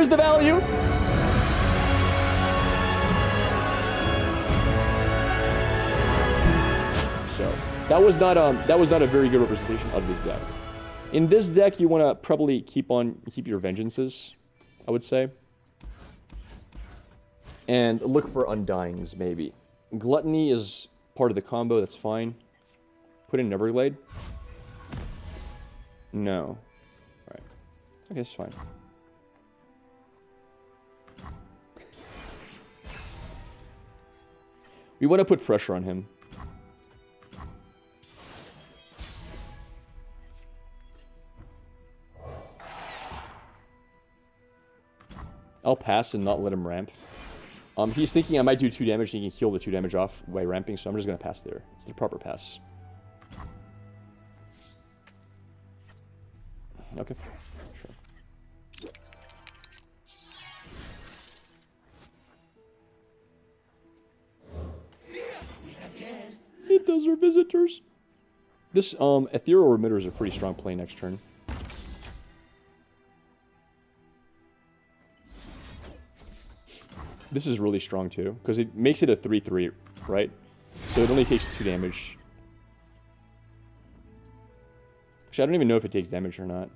Here's the value. So that was not um that was not a very good representation of this deck. In this deck, you want to probably keep on keep your vengeances, I would say, and look for undyings maybe. Gluttony is part of the combo. That's fine. Put in Everglade. No. All right. Okay, it's fine. We want to put pressure on him. I'll pass and not let him ramp. Um, he's thinking I might do 2 damage and he can heal the 2 damage off by ramping, so I'm just going to pass there. It's the proper pass. Okay, visitors. This um ethereal remitter is a pretty strong play next turn. This is really strong too, because it makes it a 3-3, right? So it only takes 2 damage. Actually, I don't even know if it takes damage or not.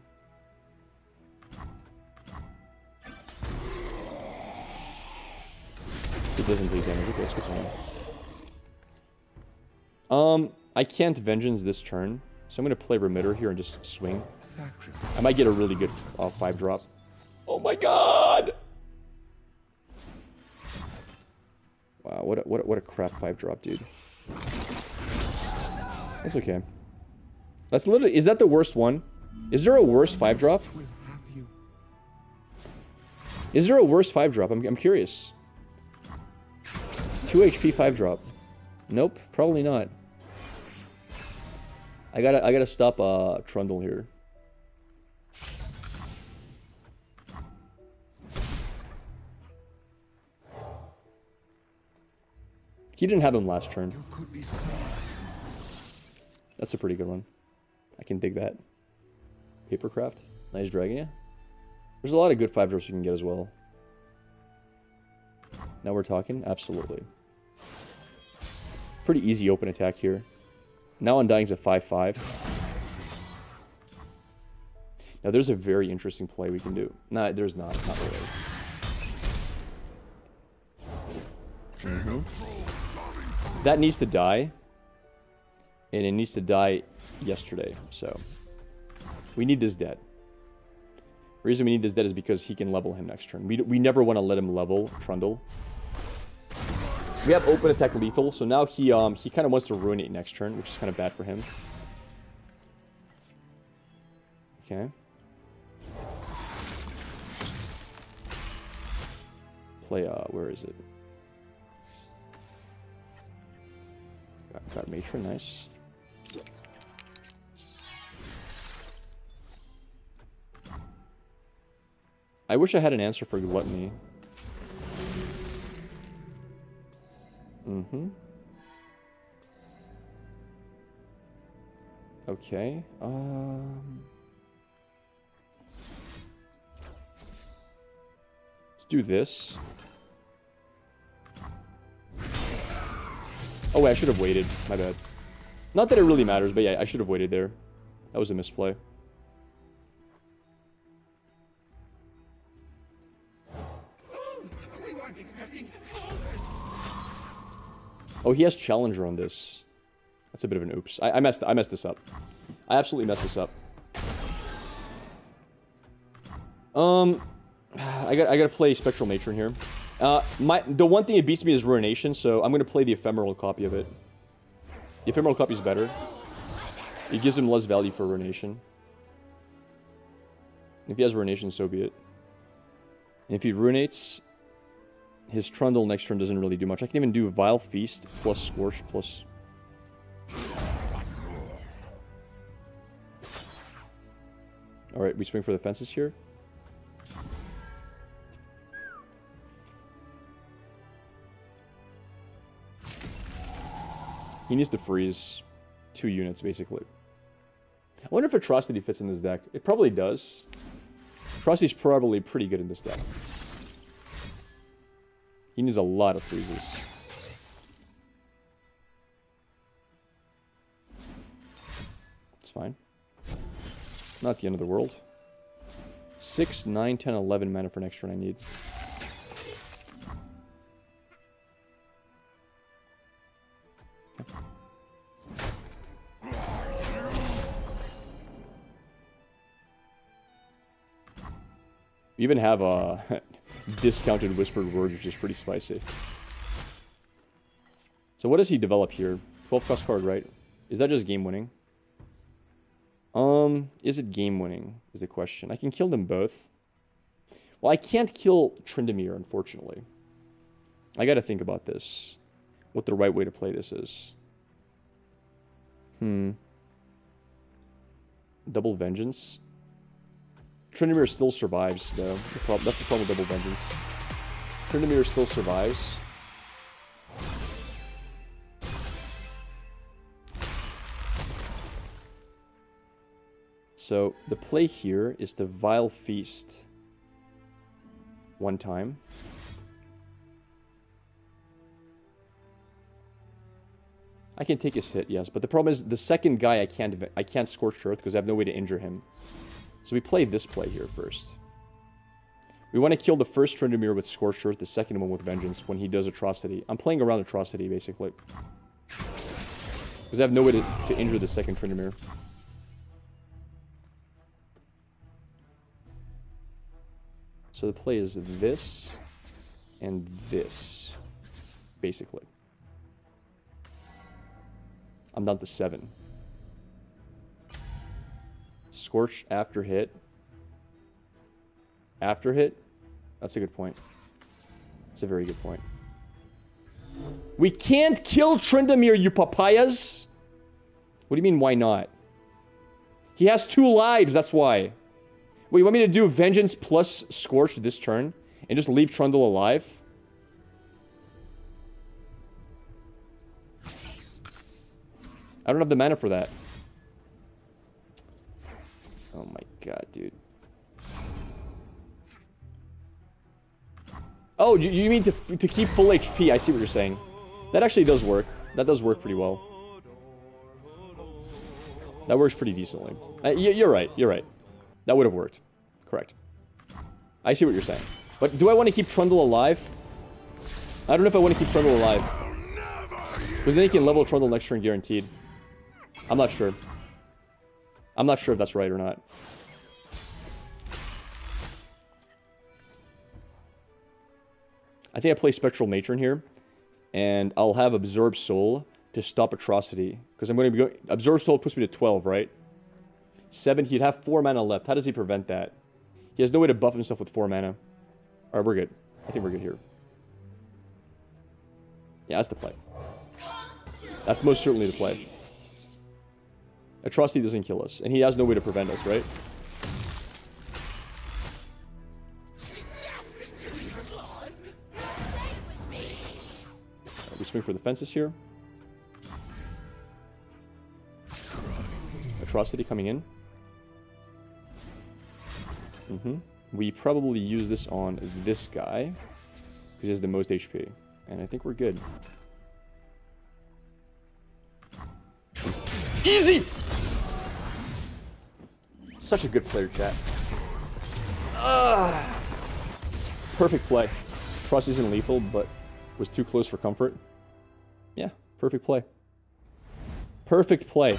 It doesn't take damage. Okay, Um, I can't Vengeance this turn, so I'm going to play Remitter here and just swing. I might get a really good 5-drop. oh my god! Wow, what a, what a, what a crap 5-drop, dude. That's okay. That's literally... Is that the worst one? Is there a worse 5-drop? Is there a worse 5-drop? I'm, I'm curious. 2 HP 5-drop. Nope, probably not. I gotta I gotta stop uh Trundle here. He didn't have him last turn. That's a pretty good one. I can dig that. Papercraft. Nice dragon, yeah. There's a lot of good 5 drops you can get as well. Now we're talking? Absolutely. Pretty easy open attack here. Now Undying's a 5-5. Now there's a very interesting play we can do. Nah, there's not. Not really. That needs to die. And it needs to die yesterday, so... We need this dead. The reason we need this dead is because he can level him next turn. We, we never want to let him level Trundle. We have open attack lethal, so now he um he kind of wants to ruin it next turn, which is kind of bad for him. Okay. Play, uh, where is it? Got, got Matron, nice. I wish I had an answer for Gluttony. Mm-hmm. Okay. Um. Let's do this. Oh, wait, I should have waited. My bad. Not that it really matters, but yeah, I should have waited there. That was a misplay. Oh, he has Challenger on this. That's a bit of an oops. I, I messed I messed this up. I absolutely messed this up. Um, I got I got to play Spectral Matron here. Uh, my the one thing it beats me is Ruination, so I'm gonna play the Ephemeral copy of it. The Ephemeral copy is better. It gives him less value for Ruination. If he has Ruination, so be it. And if he Ruinates, his Trundle next turn doesn't really do much. I can even do Vile Feast plus Scorch plus... Alright, we swing for the fences here. He needs to freeze two units, basically. I wonder if Atrocity fits in this deck. It probably does. Frosty's probably pretty good in this deck. He needs a lot of freezes. It's fine. Not the end of the world. 6, 9, 10, 11 mana for next turn I need. We even have a discounted whispered words, which is pretty spicy. So what does he develop here? 12 cost card, right? Is that just game winning? Um, is it game winning is the question. I can kill them both. Well, I can't kill Tryndamere, unfortunately. I gotta think about this. What the right way to play this is. Hmm. Double Vengeance. Tryndamere still survives, though. The that's the problem with Double Vengeance. Tryndamere still survives. So, the play here is to Vile Feast one time. I can take his hit, yes, but the problem is the second guy I can't I can't scorch earth because I have no way to injure him. So we play this play here first. We want to kill the first Tryndamere with Scorched Earth, the second one with Vengeance when he does Atrocity. I'm playing around Atrocity, basically. Because I have no way to, to injure the second Tryndamere. So the play is this and this, basically. I'm down to seven. Scorch after hit. After hit? That's a good point. That's a very good point. We can't kill Tryndamere, you papayas! What do you mean, why not? He has two lives, that's why. Wait, you want me to do Vengeance plus Scorch this turn? And just leave Trundle alive? I don't have the mana for that. Oh my god, dude. Oh, you, mean to, to keep full HP. I see what you're saying. That actually does work. That does work pretty well. That works pretty decently. Uh, you're right. You're right. That would have worked. Correct. I see what you're saying. But do I want to keep Trundle alive? I don't know if I want to keep Trundle alive. Because then he can level Trundle next turn guaranteed. I'm not sure. I'm not sure if that's right or not. I think I play Spectral Matron here, and I'll have Absorb Soul to stop Atrocity, because I'm going to be going... Absorb Soul puts me to 12, right? 7, he'd have 4 mana left. How does he prevent that? He has no way to buff himself with 4 mana. Alright, we're good. I think we're good here. Yeah, that's the play. That's most certainly the play. Atrocity doesn't kill us, and he has no way to prevent us, right? we swing for the fences here. Atrocity coming in. Mm -hmm. We probably use this on this guy, because he has the most HP. And I think we're good. Easy! Such a good player, chat. Perfect play. Frost isn't lethal, but was too close for comfort. Yeah, perfect play. Perfect play.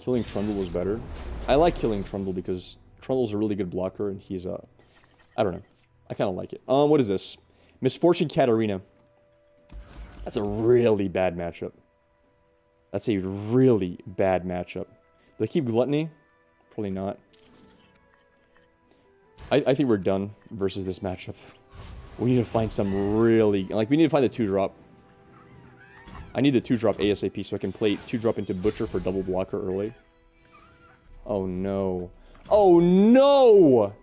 Killing Trundle was better. I like killing Trundle because Trundle's a really good blocker and he's a... Uh, I don't know. I kind of like it. Um, what is this? Miss Fortune Katarina. That's a really bad matchup. That's a really bad matchup. Do I keep Gluttony? Probably not. I, I think we're done versus this matchup. We need to find some really... Like, we need to find the 2-drop. I need the 2-drop ASAP so I can play 2-drop into Butcher for double blocker early. Oh, no. Oh, no!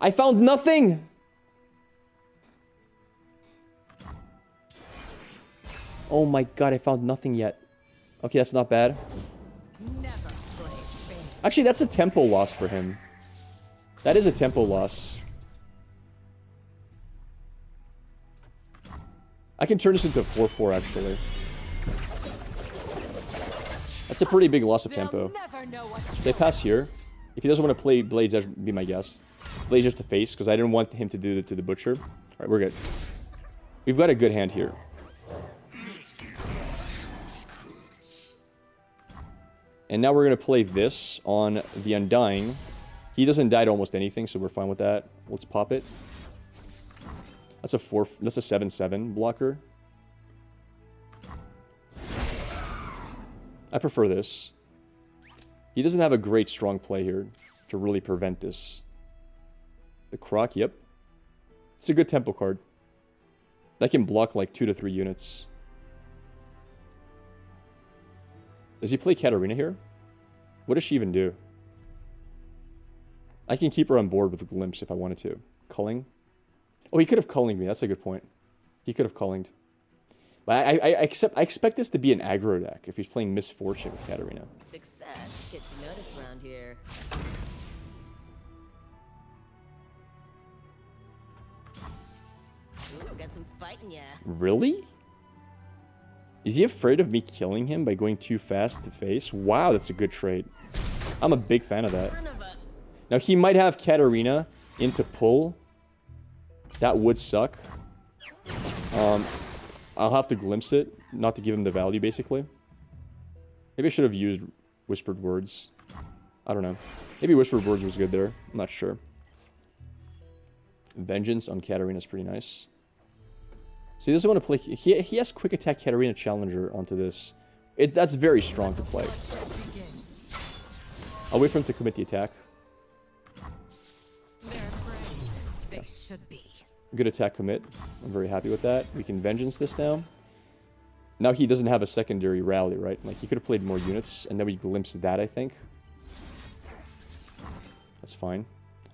I found nothing! Oh my god, I found nothing yet. Okay, that's not bad. Actually, that's a tempo loss for him. That is a tempo loss. I can turn this into a 4-4, actually. That's a pretty big loss of tempo. They pass here. If he doesn't want to play Blades Edge, be my guess. Blades Edge to face, because I didn't want him to do it to the Butcher. Alright, we're good. We've got a good hand here. And now we're going to play this on the Undying. He doesn't die to almost anything, so we're fine with that. Let's pop it. That's a four. That's a seven-seven blocker. I prefer this. He doesn't have a great strong play here to really prevent this. The Croc, yep. It's a good tempo card. That can block like two to three units. Does he play Katarina here? What does she even do? I can keep her on board with a Glimpse if I wanted to. Culling? Oh, he could have Cullinged me. That's a good point. He could have Cullinged. But I, I, I, accept, I expect this to be an aggro deck if he's playing Miss Fortune with Katarina. Success gets noticed around here. Ooh, got some fighting ya. Really? Is he afraid of me killing him by going too fast to face? Wow, that's a good trade. I'm a big fan of that. Now, he might have Katarina into pull. That would suck. Um, I'll have to glimpse it, not to give him the value, basically. Maybe I should have used Whispered Words. I don't know. Maybe Whispered Words was good there. I'm not sure. Vengeance on Katarina is pretty nice. So he doesn't want to play... He, he has Quick Attack Katarina Challenger onto this. It, that's very strong to play. I'll wait for him to commit the attack. Good attack commit. I'm very happy with that. We can Vengeance this now. Now he doesn't have a secondary rally, right? Like, he could have played more units, and then we glimpse that, I think. That's fine.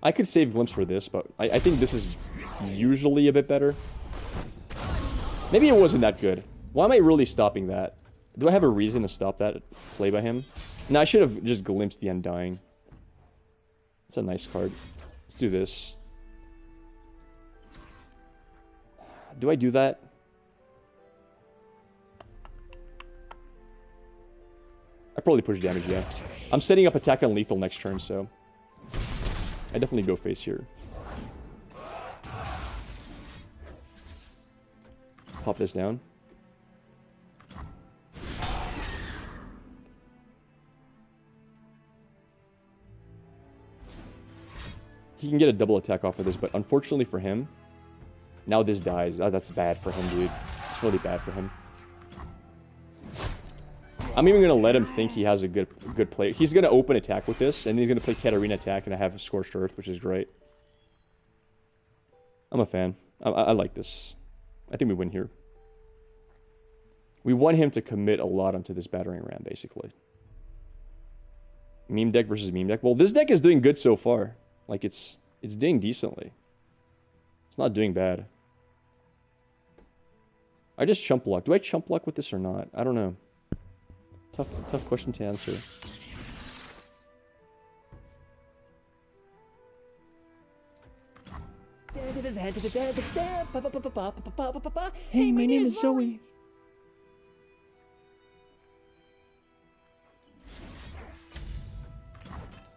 I could save Glimpse for this, but I, I think this is usually a bit better. Maybe it wasn't that good. Why am I really stopping that? Do I have a reason to stop that play by him? No, I should have just glimpsed the Undying. It's a nice card. Let's do this. Do I do that? I probably push damage, yeah. I'm setting up attack on lethal next turn, so... I definitely go face here. Pop this down. He can get a double attack off of this, but unfortunately for him, now this dies. Oh, that's bad for him, dude. It's really bad for him. I'm even going to let him think he has a good good play. He's going to open attack with this, and he's going to play Katarina attack, and I have Scorched Earth, which is great. I'm a fan. I, I like this. I think we win here. We want him to commit a lot onto this battering ram, basically. Meme deck versus meme deck. Well, this deck is doing good so far. Like, it's it's doing decently. It's not doing bad. I just chump luck. Do I chump luck with this or not? I don't know. Tough, tough question to answer. Hey, my name is Zoe.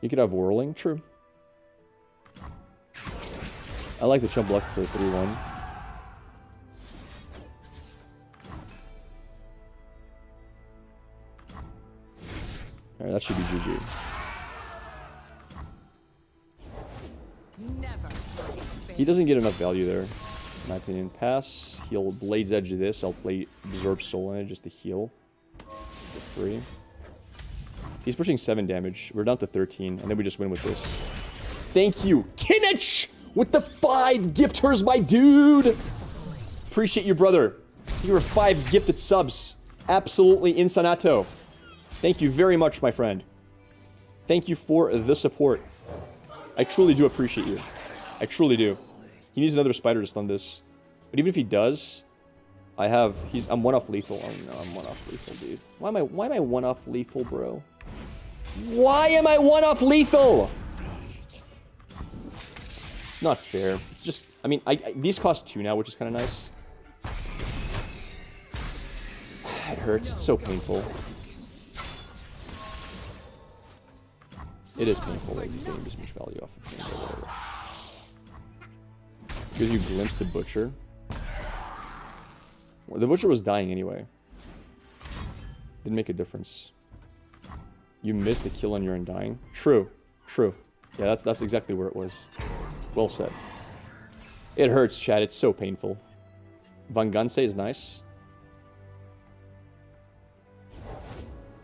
You could have whirling, true. I like the chump block for 3-1. Alright, that should be GG. He doesn't get enough value there, in my opinion. Pass, he'll Blade's Edge this, I'll play Absorb Soul in it just to heal. For free. He's pushing 7 damage. We're down to 13, and then we just win with this. Thank you, Kinich! with the five gifters, my dude. Appreciate you, brother. You were five gifted subs. Absolutely insanato. Thank you very much, my friend. Thank you for the support. I truly do appreciate you. I truly do. He needs another spider to stun this. But even if he does, I have he's I'm one off lethal. Oh no, I'm one off lethal, dude. Why am I why am I one off lethal, bro? Why am I one off lethal? It's not fair. It's just, I mean, I, I these cost two now, which is kind of nice. It hurts. It's so painful. It is painful, like, getting this much value off of whatever. Because you glimpsed the Butcher. The Butcher was dying anyway. Didn't make a difference. You missed the kill on your Undying? True. True. Yeah, that's that's exactly where it was. Well said. It hurts, Chad. It's so painful. Vengeance is nice.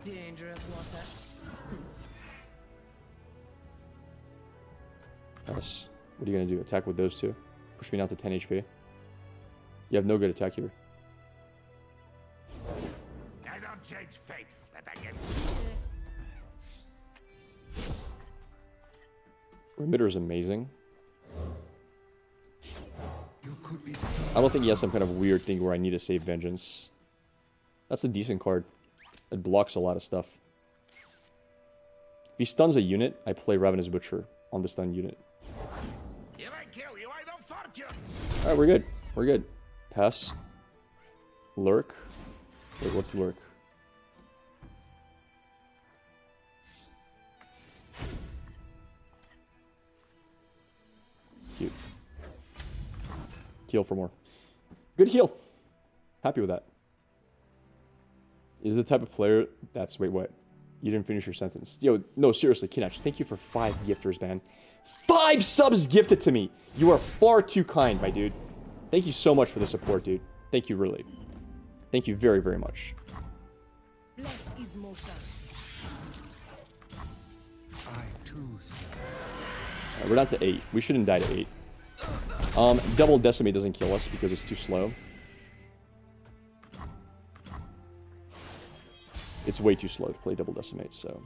Dangerous water. Nice. What are you gonna do? Attack with those two? Push me down to 10 HP. You have no good attack here. I don't change fate, but I get Remitter is amazing. I don't think he has some kind of weird thing where I need to save Vengeance. That's a decent card. It blocks a lot of stuff. If he stuns a unit, I play Ravenous Butcher on the stun unit. Alright, we're good. We're good. Pass. Lurk. Wait, what's Lurk? Cute. Heal for more. Good heal. Happy with that. Is the type of player that's wait what? You didn't finish your sentence. Yo, no, seriously, Kinach, thank you for five gifters, man. Five subs gifted to me. You are far too kind, my dude. Thank you so much for the support, dude. Thank you, really. Thank you very, very much. Bless is motion. I too, sir. Alright, we're down to eight. We shouldn't die to eight. Um, double decimate doesn't kill us because it's too slow. It's way too slow to play double decimate, so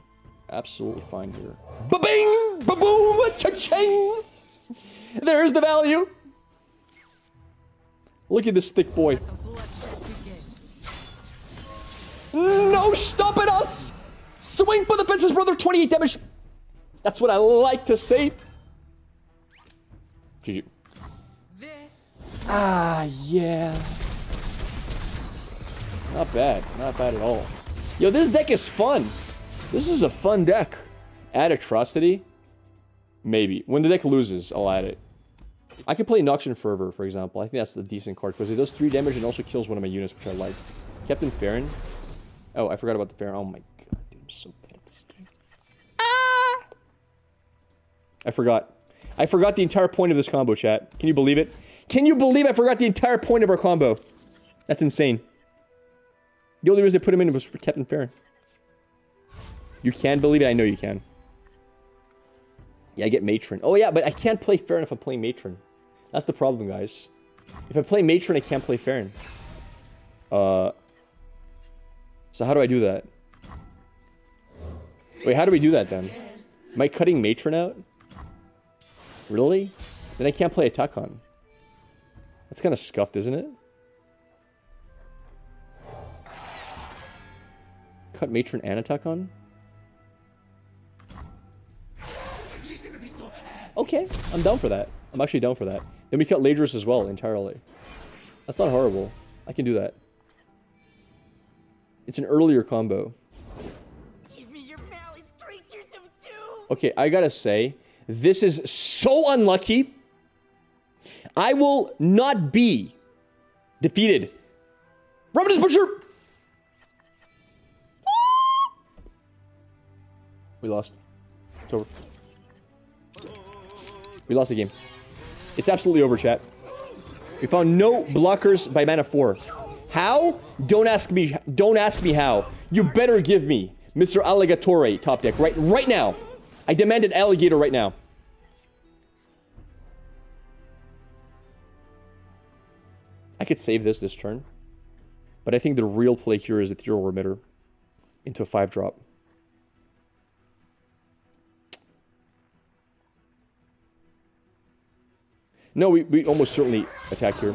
absolutely fine here. Ba-bing! Ba-boom! Cha-ching! There's the value! Look at this thick boy. No stopping us! Swing for the fences, brother. 28 damage. That's what I like to see. GG. Ah, yeah. Not bad. Not bad at all. Yo, this deck is fun. This is a fun deck. Add Atrocity? Maybe. When the deck loses, I'll add it. I could play Noxian Fervor, for example. I think that's a decent card because it does 3 damage and also kills one of my units, which I like. Captain Farron. Oh, I forgot about the Farron. Oh my god, dude. I'm so pissed. Ah! I forgot. I forgot the entire point of this combo, chat. Can you believe it? Can you believe I forgot the entire point of our combo? That's insane. The only reason I put him in was for Captain Farron. You can believe it? I know you can. Yeah, I get Matron. Oh yeah, but I can't play Farron if I'm playing Matron. That's the problem, guys. If I play Matron, I can't play Farron. Uh... So how do I do that? Wait, how do we do that then? Am I cutting Matron out? Really? Then I can't play Atakhan. That's kind of scuffed, isn't it? Cut Matron and Atakhan? Okay, I'm down for that. I'm actually down for that. Then we cut Ledros as well, entirely. That's not horrible. I can do that. It's an earlier combo. give me your malice creatures of doom. Okay, I gotta say, this is so unlucky. I will not be defeated. Ravenous Butcher! We lost. It's over. We lost the game. It's absolutely over, chat. We found no blockers by mana 4. How? Don't ask me. Don't ask me how. You better give me Mr. Alligatore top deck right right now. I demand an alligator right now. I could save this this turn. But I think the real play here is a Ethereal Remitter into a 5 No, we, we almost certainly attack here.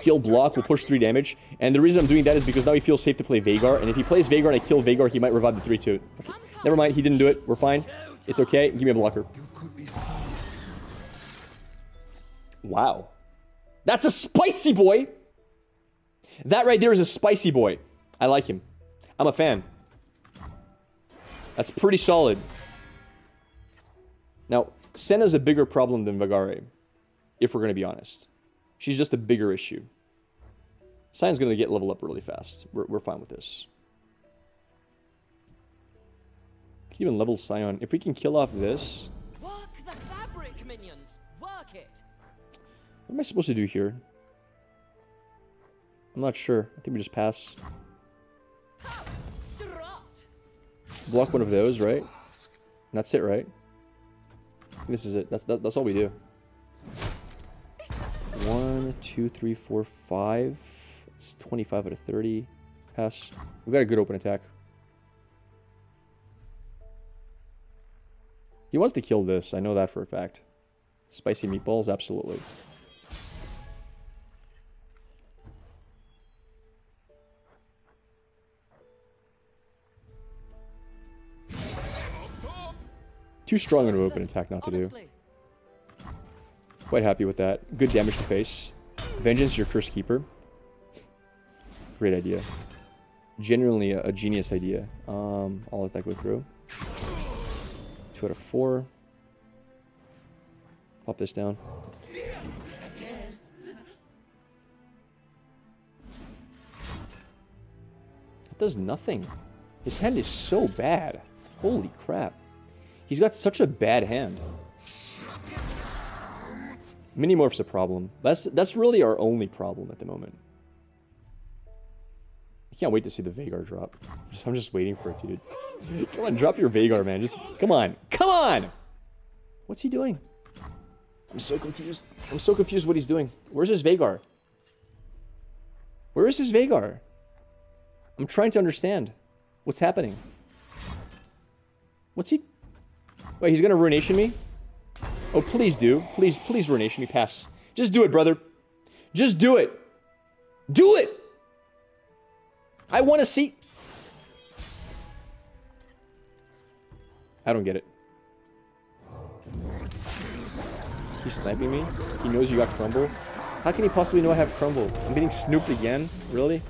He'll block, will push 3 damage. And the reason I'm doing that is because now he feels safe to play Vagar. And if he plays Vagar and I kill Vagar, he might revive the 3-2. Okay. Never mind, he didn't do it. We're fine. It's okay. Give me a blocker. Wow. That's a spicy boy. That right there is a spicy boy. I like him. I'm a fan. That's pretty solid. Now, Senna's a bigger problem than Vagare, if we're going to be honest. She's just a bigger issue. Sion's going to get level up really fast. We're, we're fine with this. Can even level Sion. If we can kill off this... Work the fabric, minions. Work it. What am I supposed to do here? I'm not sure. I think we just pass. Block one of those, right? And that's it, right? This is it. That's that, that's all we do. One, two, three, four, five. It's 25 out of 30. Pass. We got a good open attack. He wants to kill this. I know that for a fact. Spicy meatballs, absolutely. Too strong of an open attack not to do. Quite happy with that. Good damage to face. Vengeance, your curse keeper. Great idea. Genuinely a, a genius idea. Um, I'll let that go through. Two out of four. Pop this down. That does nothing. His hand is so bad. Holy crap. He's got such a bad hand. Minimorph's a problem. That's that's really our only problem at the moment. I can't wait to see the Vagar drop. Just, I'm just waiting for it, dude. Come on, drop your Vagar, man. Just come on, come on. What's he doing? I'm so confused. I'm so confused what he's doing. Where's his Vagar? Where is his Vagar? I'm trying to understand what's happening. What's he? Wait, he's gonna ruination me? Oh, please do. Please, please ruination me. Pass. Just do it, brother. Just do it. Do it. I want to see. I don't get it. He's sniping me. He knows you got crumble. How can he possibly know I have crumble? I'm getting snooped again. Really?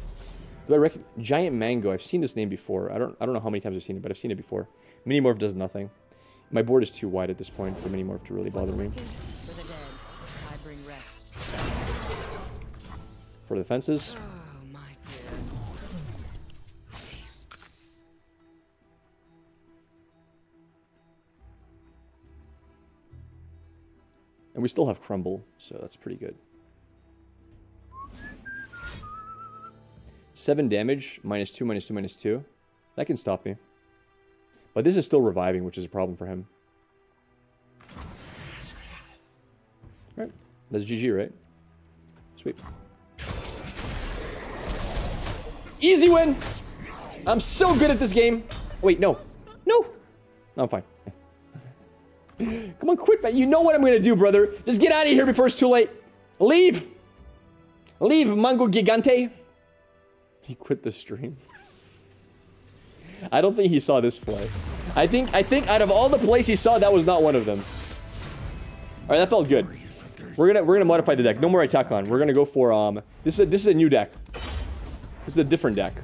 Do I reckon giant mango? I've seen this name before. I don't. I don't know how many times I've seen it, but I've seen it before. Minimorph does nothing. My board is too wide at this point for Minimorph to really bother me. For the dead, I bring rest. For the fences, Oh, and we still have crumble, so that's pretty good. Seven damage, minus two, minus two, minus two. That can stop me. But this is still reviving, which is a problem for him. Right. That's GG, right? Sweet. Easy win! I'm so good at this game. Wait, no. No. No, I'm fine. Come on, quit, man. You know what I'm gonna do, brother. Just get out of here before it's too late. Leave. Leave, Mango Gigante. He quit the stream. I don't think he saw this play. I think I think out of all the plays he saw, that was not one of them. All right, that felt good. We're gonna we're gonna modify the deck. No more Atakhan. We're gonna go for um. This is a, this is a new deck. This is a different deck.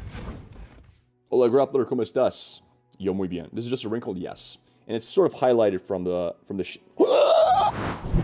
Hola, grappler, ¿cómo estás? Yo muy bien. This is just a wrinkled yes, and it's sort of highlighted from the from the. Sh